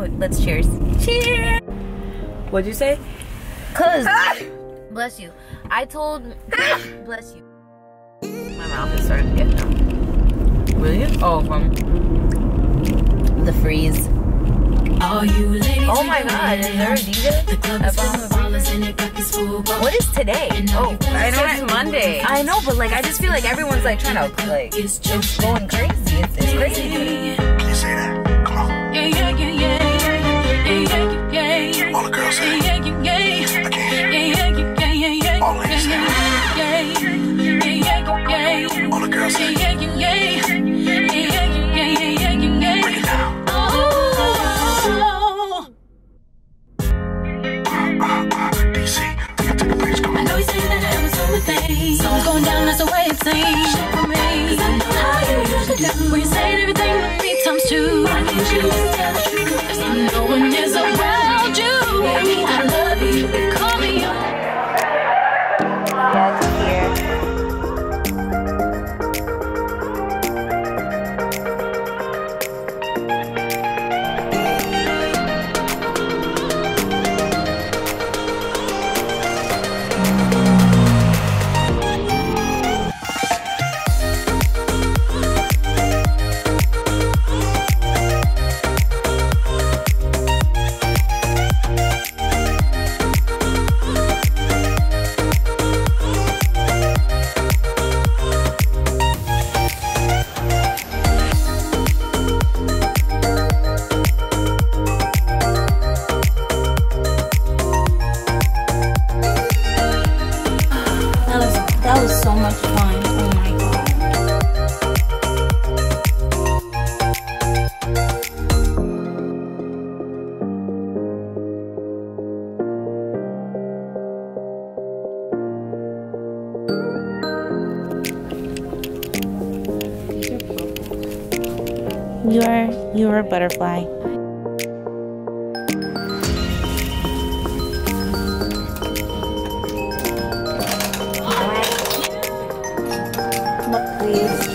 Oh, let's cheers. Cheers. What'd you say? Cause, ah! bless you. I told, ah! bless you. My mouth is starting to get numb. Really? Oh, from The freeze. All you ladies Oh my god, is there a DJ? The club is full of ballers and it pockets full. But What is today? oh, I know it's Monday. I know, but like I just feel like everyone's like trying to like it's just going crazy. It's, it's crazy. When you say everything to me times two. Why can't you just tell the truth? No one is around That You are you are a butterfly. Please.